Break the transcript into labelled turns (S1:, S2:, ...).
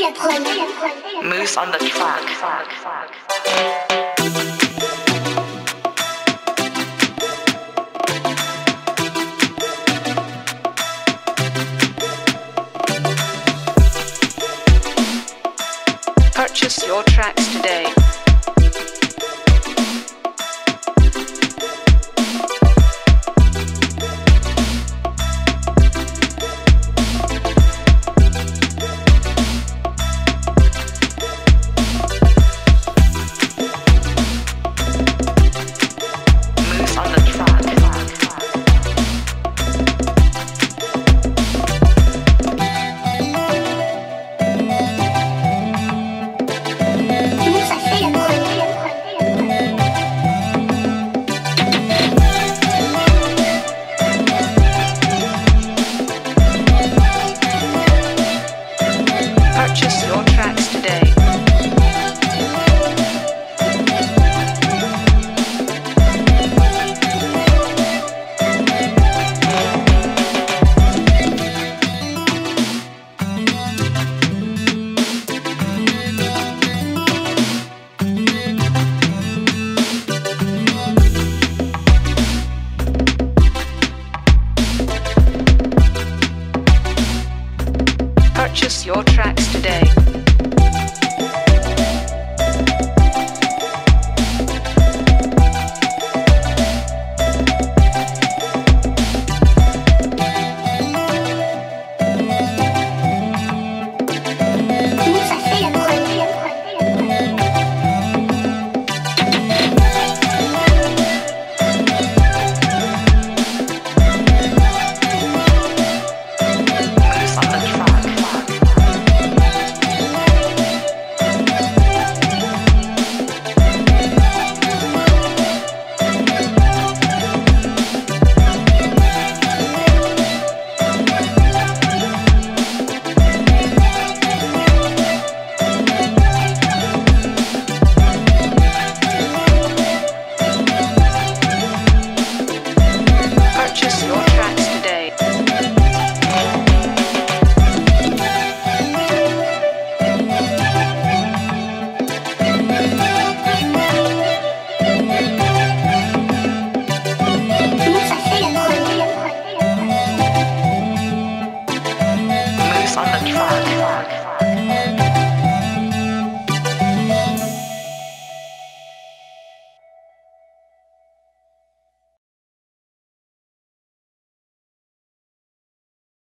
S1: Moose on the track.
S2: purchase your tracks today. your tracks today.